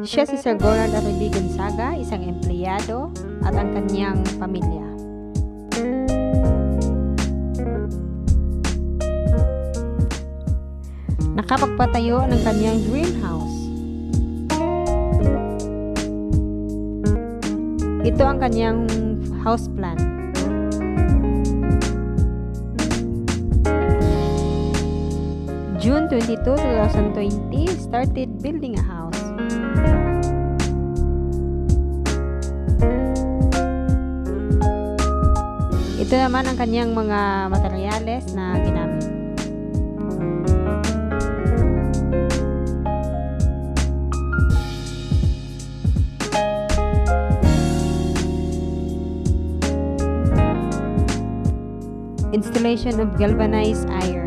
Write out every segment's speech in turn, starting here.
Siya si Sir Ronald Arribi Gonzaga, isang empleyado at ang kanyang pamilya. Nakapagpatayo ng kanyang dream house. Ito ang kanyang house plan. June 22, 2020, started building a house. Ito naman ang kanyang mga materyales na ginamit. Installation of galvanized iron.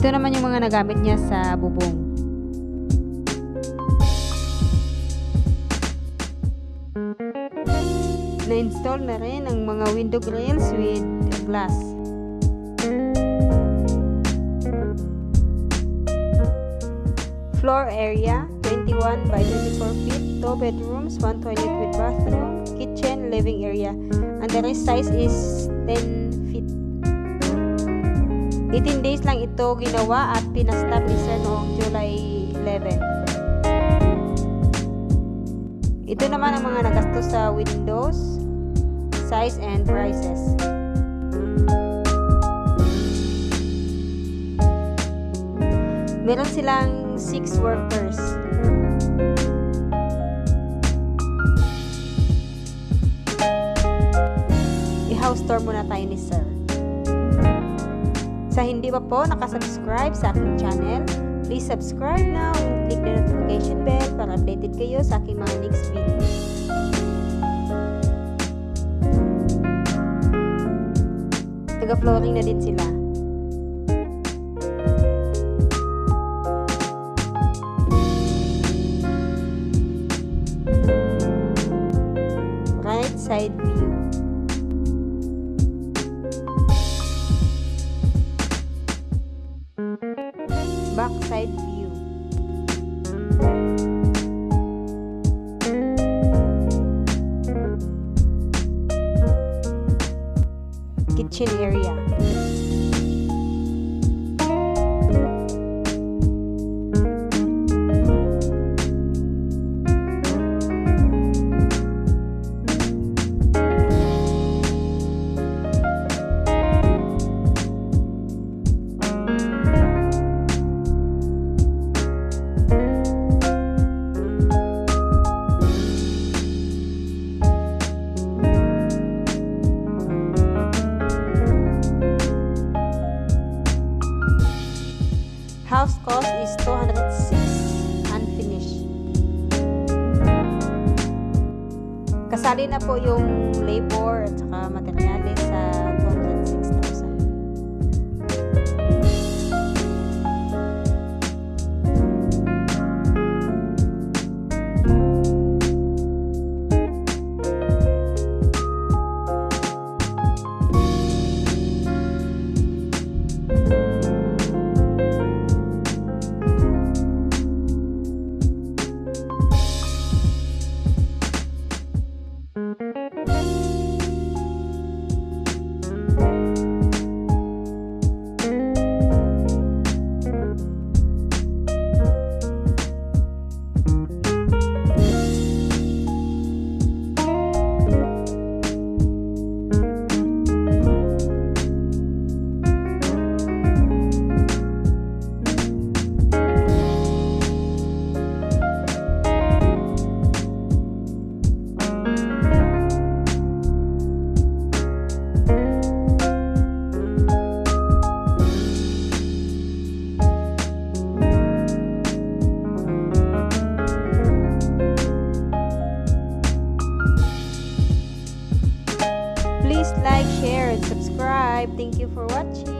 Ito naman yung mga nagamit niya sa bubong. Na-install na rin ang mga window grills with glass. Floor area, 21 by 24 feet, 2 bedrooms, 1 toilet with bathroom, kitchen, living area. And the rest size is 10 feet. 18 days lang ito ginawa at pinastop ni Sir noong July 11. Ito naman ang mga nagastos sa windows, size and prices. Meron silang 6 workers. I-house tour muna tayo ni Sir. Sa hindi pa po nakasubscribe sa aking channel, please subscribe now and click the notification bell para updated kayo sa aking mga next video. Taga-flooring na din sila. Right side view. Back side view. Kitchen area. Kasali na po yung labor at saka materyales Please like, share, and subscribe. Thank you for watching.